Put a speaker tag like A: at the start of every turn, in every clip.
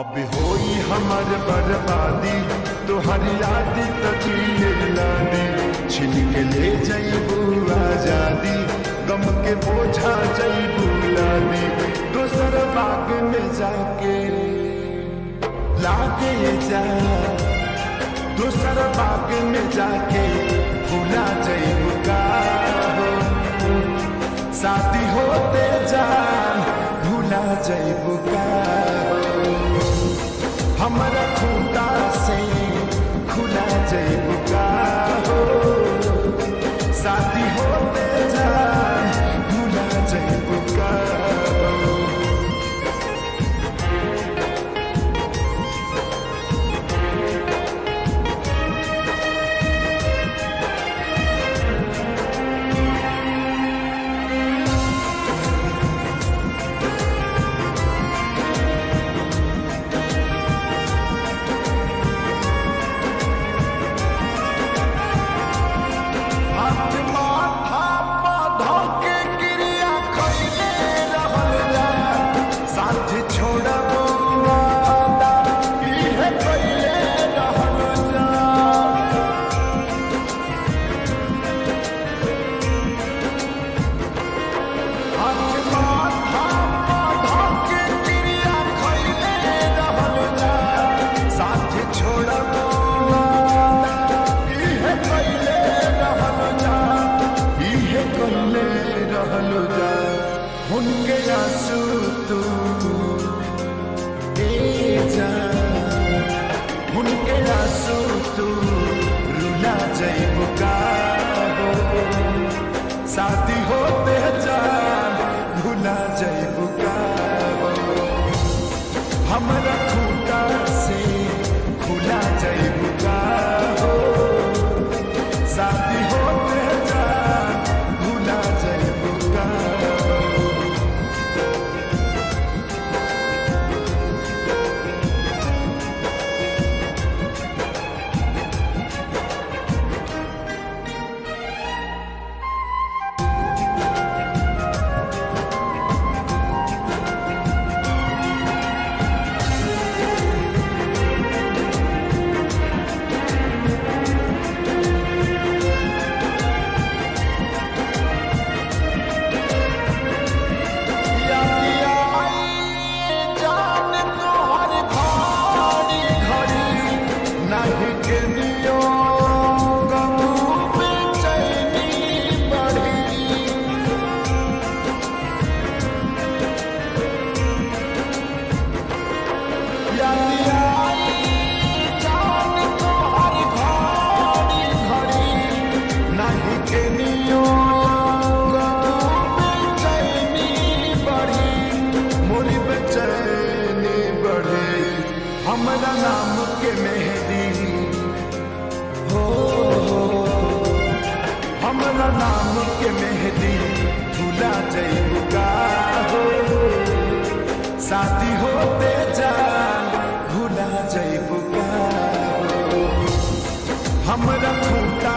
A: अब होई हमर बर्बादी तोहर याद तकिए लादी छिन के ले जईबू आज़ादी गम के बोझा जईबू लादी दोसर बाग में जाके लागे जा। दोसर बाग में जाके भूला जईबू का हो शादी होते जान भूला पुकार। हमारा उनके आँसू तू दे जा उनके आँसू तू रुला जइबू का हो शादी होते जान भुला जइबू बुका हो खूंटा हमरा नाम के मेहदी। हो हमरा नाम के मेहदी, भूला जइबू का हो। शादी होते जान भूला जइबू का हो। हमरा खूंटा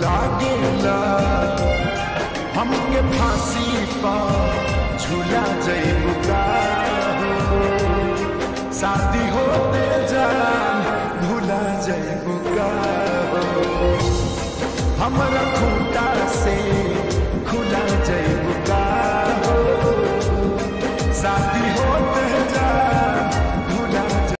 A: लागेला। हमके फांसी पा झूला जइबू का हो। शादी होते जान भूला जैबू का हो। हमारा खूंटा से खुला जैबू का हो। शादी